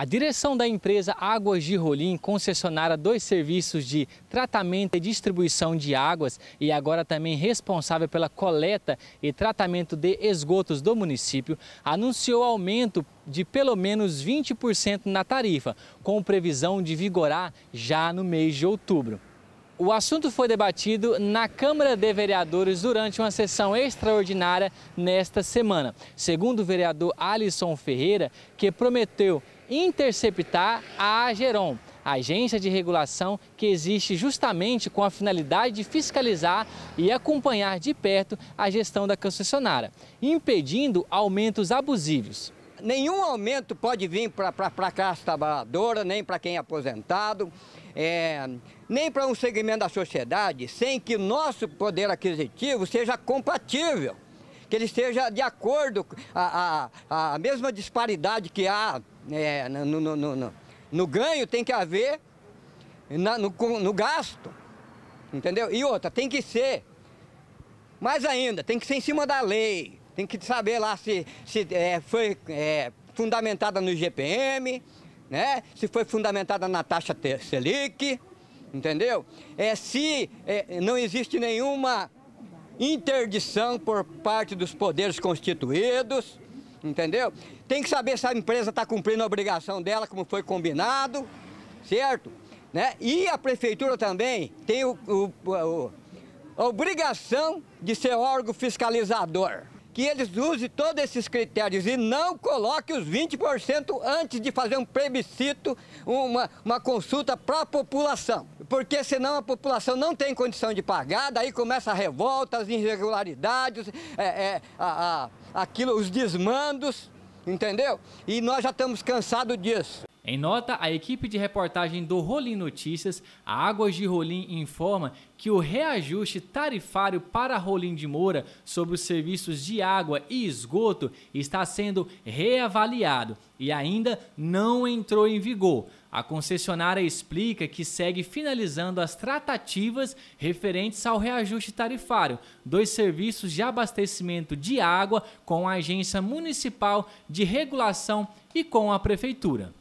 A direção da empresa Águas de Rolim, concessionária dos serviços de tratamento e distribuição de águas e agora também responsável pela coleta e tratamento de esgotos do município, anunciou aumento de pelo menos 20% na tarifa, com previsão de vigorar já no mês de outubro. O assunto foi debatido na Câmara de Vereadores durante uma sessão extraordinária nesta semana. Segundo o vereador Alisson Ferreira, que prometeu interceptar a Ageron, a agência de regulação que existe justamente com a finalidade de fiscalizar e acompanhar de perto a gestão da concessionária, impedindo aumentos abusivos. Nenhum aumento pode vir para a classe trabalhadora, nem para quem é aposentado é, nem para um segmento da sociedade sem que nosso poder aquisitivo seja compatível, que ele esteja de acordo com a, a, a mesma disparidade que há é, no, no, no, no, ganho tem que haver na, no, no gasto, entendeu? E outra, tem que ser, mais ainda, tem que ser em cima da lei, tem que saber lá se, se é, foi é, fundamentada no GPM, né? Se foi fundamentada na taxa Selic, entendeu? É, se é, não existe nenhuma interdição por parte dos poderes constituídos, entendeu? Tem que saber se a empresa está cumprindo a obrigação dela, como foi combinado, certo? Né? E a prefeitura também tem o, o, o, a obrigação de ser órgão fiscalizador que eles usem todos esses critérios e não coloquem os 20% antes de fazer um plebiscito, uma, uma consulta para a população. Porque senão a população não tem condição de pagar, daí começa a revolta, as irregularidades, é, é, a, a, aquilo, os desmandos, entendeu? E nós já estamos cansados disso. Em nota, a equipe de reportagem do Rolim Notícias, a Águas de Rolim informa que o reajuste tarifário para Rolim de Moura sobre os serviços de água e esgoto está sendo reavaliado e ainda não entrou em vigor. A concessionária explica que segue finalizando as tratativas referentes ao reajuste tarifário dos serviços de abastecimento de água com a Agência Municipal de Regulação e com a Prefeitura.